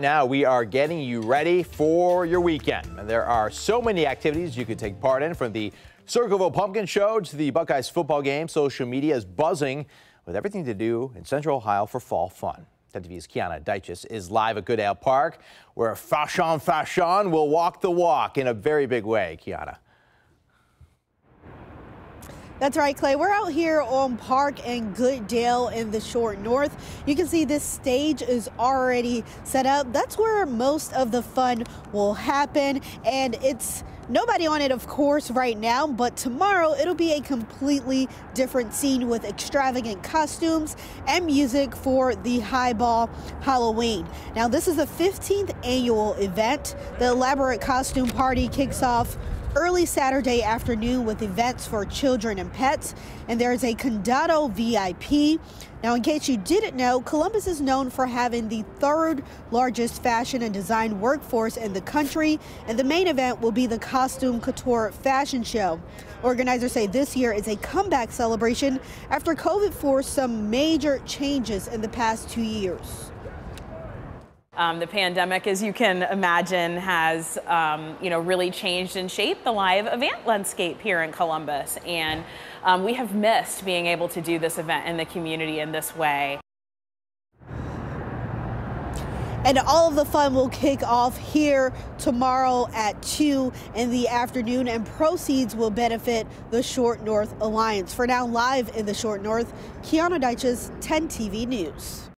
Now we are getting you ready for your weekend. And there are so many activities you could take part in from the Circleville Pumpkin Show to the Buckeyes football game. Social media is buzzing with everything to do in Central Ohio for fall fun. 10 TV's Kiana Deiches is live at Goodale Park where Fashion Fashion will walk the walk in a very big way. Kiana. That's right, Clay. We're out here on Park and Goodale in the short north. You can see this stage is already set up. That's where most of the fun will happen. And it's nobody on it, of course, right now, but tomorrow it'll be a completely different scene with extravagant costumes and music for the Highball Halloween. Now, this is the 15th annual event. The elaborate costume party kicks off early Saturday afternoon with events for children and pets. And there's a Condado VIP. Now, in case you didn't know, Columbus is known for having the third largest fashion and design workforce in the country. And the main event will be the Costume Couture Fashion Show. Organizers say this year is a comeback celebration after COVID forced some major changes in the past two years. Um, the pandemic, as you can imagine, has um, you know really changed and shaped the live event landscape here in Columbus, and um, we have missed being able to do this event in the community in this way. And all of the fun will kick off here tomorrow at 2 in the afternoon, and proceeds will benefit the Short North Alliance. For now, live in the Short North, Kiana Deiches, 10 TV News.